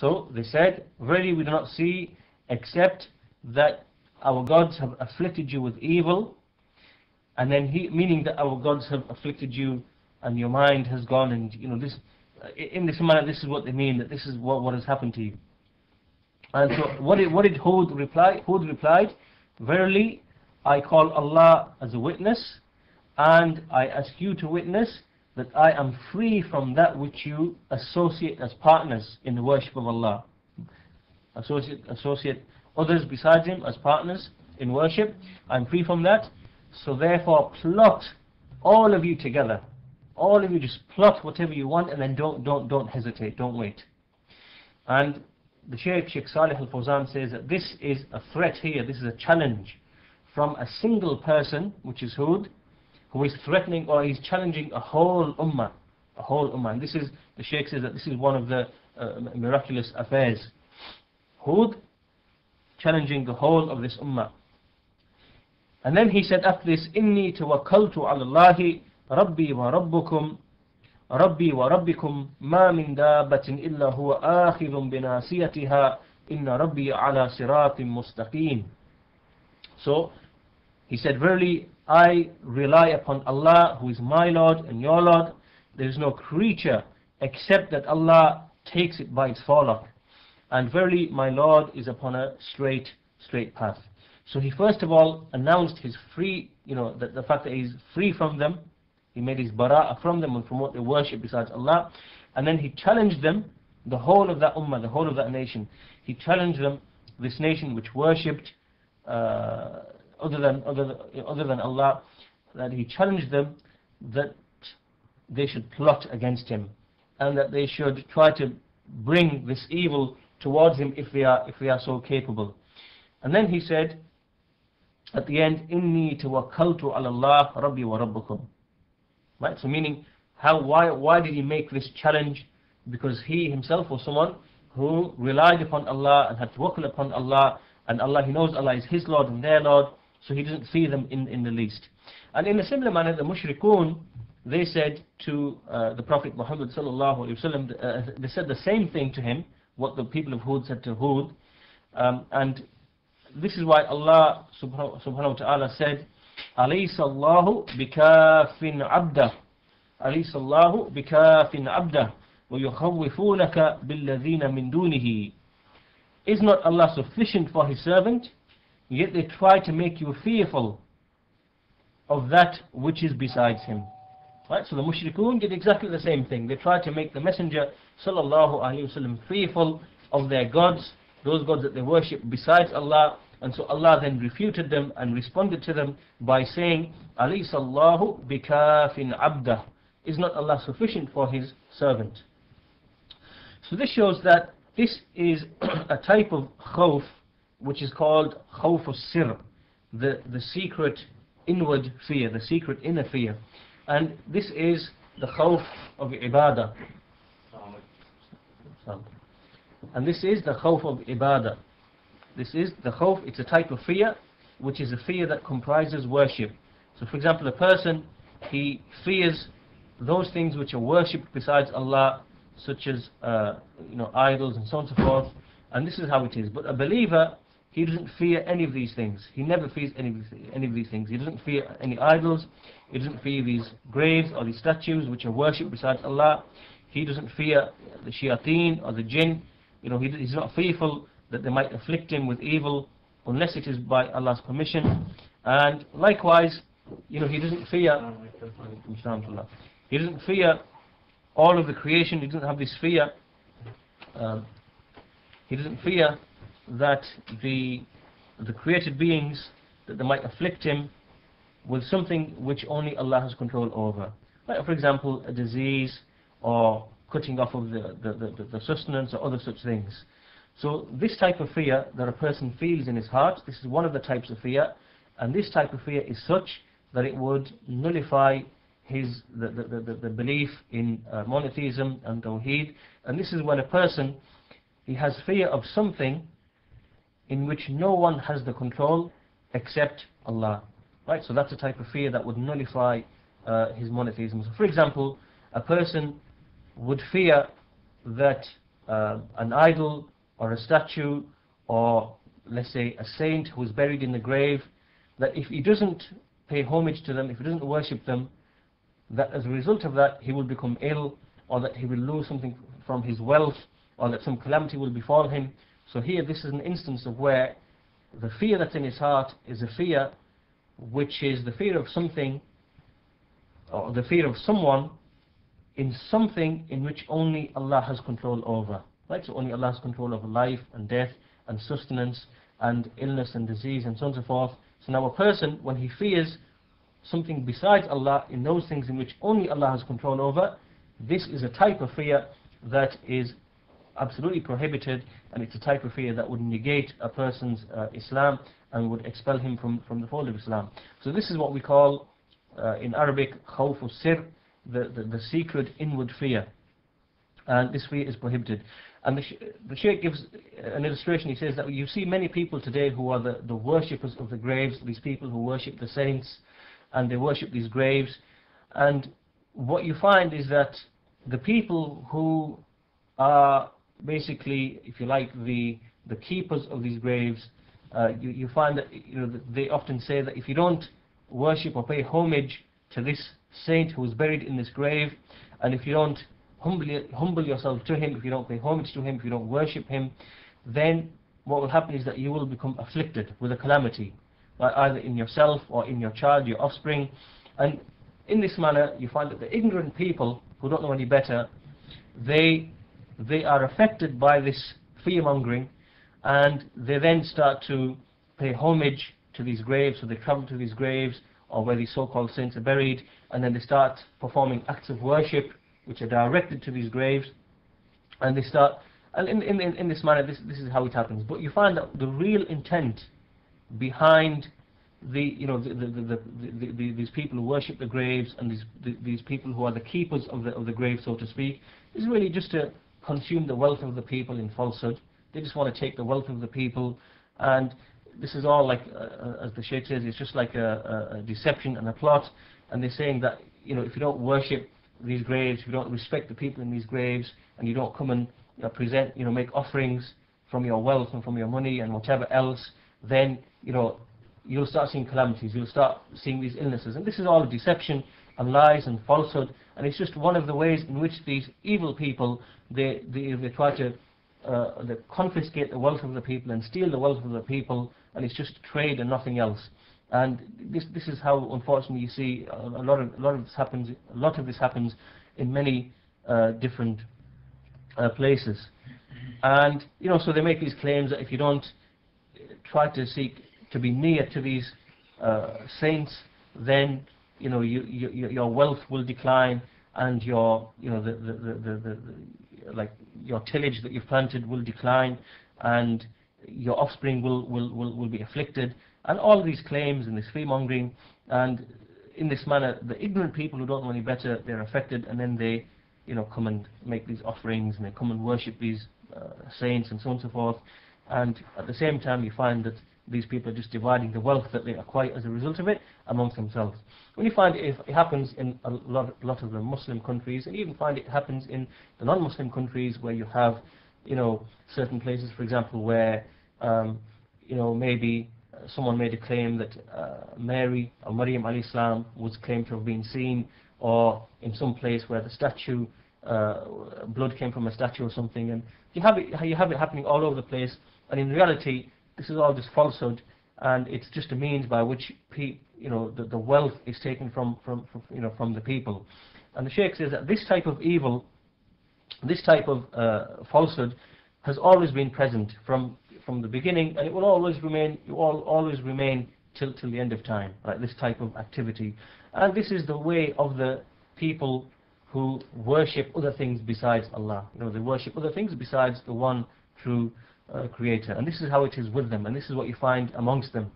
So they said, Verily we do not see except that our gods have afflicted you with evil, and then he, meaning that our gods have afflicted you and your mind has gone and you know this in this manner this is what they mean that this is what, what has happened to you. And so what did, what did Hud reply? Hud replied, Verily I call Allah as a witness and I ask you to witness that I am free from that which you associate as partners in the worship of Allah. Associate, associate others besides Him as partners in worship. I'm free from that. So therefore plot all of you together. All of you just plot whatever you want and then don't, don't, don't hesitate, don't wait. And the Shaykh, Sheikh Salih al-Fawzan says that this is a threat here, this is a challenge from a single person, which is Hud, who is threatening or he's challenging a whole ummah. A whole ummah. And this is, the Shaykh says that this is one of the uh, miraculous affairs. Hud challenging the whole of this ummah. And then he said after this, إِنِّي تَوَكَّلْتُ عَلَى اللَّهِ رَبِّي وَرَبُّكُمْ رَبِّي وَرَبِّكُمْ مَا مِن دَابَّةٍ إِلَّا هُوَ آخِذٌ بِنَاسِيَتِهَا إِنَّ رَبِّي عَلَى صِرَاطٍ مُسْتَقِيمٍ So, he said, Verily, I rely upon Allah, who is my Lord and your Lord. There is no creature except that Allah takes it by its forelock. And verily, my Lord is upon a straight, straight path. So he first of all announced his free, you know, the, the fact that he's free from them. He made his bara'ah from them and from what they worship besides Allah. And then he challenged them, the whole of that ummah, the whole of that nation. He challenged them, this nation which worshipped uh, other than other other than Allah, that he challenged them that they should plot against him, and that they should try to bring this evil towards him if they are if they are so capable. And then he said at the end, "Inni tawakkaltu ala Allah, Rabbi wa Rabbukum." Right. So meaning, how why why did he make this challenge? Because he himself was someone who relied upon Allah and had tawakkul upon Allah, and Allah he knows Allah is his Lord and their Lord, so he doesn't fear them in in the least. And in a similar manner, the mushrikun they said to uh, the Prophet Muhammad sallallahu alaihi wasallam, uh, they said the same thing to him what the people of Hud said to Hud. Um, and this is why Allah subhanahu, subhanahu wa ta'ala said, أليس الله بكاف عبده أليس الله بكاف عبده ويخوفونك بالذين من دونه Is not Allah sufficient for His servant? Yet they try to make you fearful of that which is besides Him. Right? So the mushrikun did exactly the same thing. They tried to make the Messenger sallallahu alaihi wasallam fearful of their gods, those gods that they worship besides Allah. And so Allah then refuted them and responded to them by saying, Alaysa Allahu bikafin abdah. Is not Allah sufficient for His servant? So this shows that this is a type of khawf which is called khawf sir the, the secret inward fear, the secret inner fear. And this is the khawf of ibadah. And this is the khawf of ibadah. This is the khawf, it's a type of fear, which is a fear that comprises worship. So for example, a person, he fears those things which are worshipped besides Allah, such as uh, you know idols and so on and so forth. And this is how it is. But a believer, he doesn't fear any of these things. He never fears any of these, any of these things. He doesn't fear any idols. He doesn't fear these graves or these statues which are worshipped besides Allah. He doesn't fear the shayateen or the jinn. You know, he, he's not fearful that they might afflict him with evil unless it is by Allah's permission. And likewise, you know, he doesn't fear. He doesn't fear all of the creation. He doesn't have this fear. Um, he doesn't fear that the the created beings that they might afflict him with something which only Allah has control over. Like for example, a disease or cutting off of the, the, the, the, sustenance or other such things. So this type of fear that a person feels in his heart, this is one of the types of fear, and this type of fear is such that it would nullify his the, the, the, the belief in uh, monotheism and tawheed. And this is when a person he has fear of something in which no one has the control except Allah. Right? So that's a type of fear that would nullify uh, his monotheism. So for example, a person would fear that uh, an idol or a statue or let's say a saint who is buried in the grave, that if he doesn't pay homage to them, if he doesn't worship them, that as a result of that he will become ill or that he will lose something from his wealth or that some calamity will befall him. So here this is an instance of where the fear that's in his heart is a fear which is the fear of something or the fear of someone in something in which only Allah has control over. Right? So only Allah has control over life and death and sustenance and illness and disease and so on and so forth. So now a person, when he fears something besides Allah in those things in which only Allah has control over, this is a type of fear that is absolutely prohibited and it's a type of fear that would negate a person's uh, Islam and would expel him from, from the fold of Islam. So this is what we call uh, in Arabic khawf sir the, the, the secret inward fear. And this fear is prohibited. And the, the Shaykh gives an illustration. He says that you see many people today who are the, the worshippers of the graves, these people who worship the saints, and they worship these graves. And what you find is that the people who are basically, if you like, the, the keepers of these graves, uh, you, you find that you know, they often say that if you don't worship or pay homage to this saint who is buried in this grave, and if you don't humble, humble yourself to him, if you don't pay homage to him, if you don't worship him, then what will happen is that you will become afflicted with a calamity, either in yourself or in your child, your offspring. And in this manner, you find that the ignorant people who don't know any better, they, they are affected by this fear-mongering, and they then start to pay homage to these graves, so they travel to these graves, or where these so-called saints are buried, and then they start performing acts of worship which are directed to these graves, and they start, and in, in, in this manner, this, this is how it happens. But you find that the real intent behind the, you know, the, the, the, the, these people who worship the graves and these, these people who are the keepers of the, of the grave, so to speak, is really just to consume the wealth of the people in falsehood. They just want to take the wealth of the people, and this is all like, uh, uh as the Sheikh says, it's just like a, a, deception and a plot, and they're saying that, you know, if you don't worship these graves, if you don't respect the people in these graves, and you don't come and you know, present, you know, make offerings from your wealth and from your money and whatever else, then, you know, you'll start seeing calamities, you'll start seeing these illnesses. And this is all a deception and lies and falsehood, and it's just one of the ways in which these evil people, they, they, they try to uh, they confiscate the wealth of the people and steal the wealth of the people, and it's just trade and nothing else. And this this is how unfortunately you see a, lot of a lot of this happens a lot of this happens in many uh, different uh, places. And you know, so they make these claims that if you don't try to seek to be near to these uh, saints, then you know you, you, your wealth will decline and your you know the the, the, the, like your tillage that you've planted will decline and your offspring will, will, will, will be afflicted and all these claims and this fear-mongering, and in this manner, the ignorant people who don't know any better, they're affected, and then they, you know, come and make these offerings, and they come and worship these uh, saints, and so on and so forth. And at the same time, you find that these people are just dividing the wealth that they acquire as a result of it amongst themselves. When you find it, it happens in a lot, lot of the Muslim countries, and you even find it happens in the non-Muslim countries where you have, you know, certain places, for example, where, um, you know, maybe someone made a claim that uh, Mary or Maryam alayhi salam was claimed to have been seen or in some place where the statue, uh, blood came from a statue or something. And you have, it, you have it happening all over the place. And in reality, this is all just falsehood. And it's just a means by which you know, the, the wealth is taken from, from, from, you know, from the people. And the Sheikh says that this type of evil, this type of uh, falsehood, has always been present from from the beginning, and it will always remain, you all always remain till till the end of time. Right, this type of activity, and this is the way of the people who worship other things besides Allah. You know, they worship other things besides the one true uh, Creator, and this is how it is with them, and this is what you find amongst them.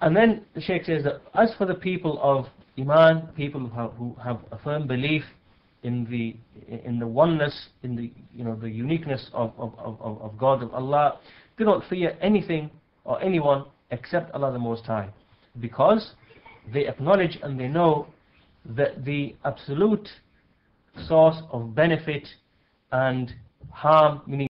And then the Shaykh says that as for the people of Iman, people who have, who have a firm belief in the in the oneness, in the you know the uniqueness of, of, of, of God, of Allah, do not fear anything or anyone except Allah the Most High. Because they acknowledge and they know that the absolute source of benefit and harm, meaning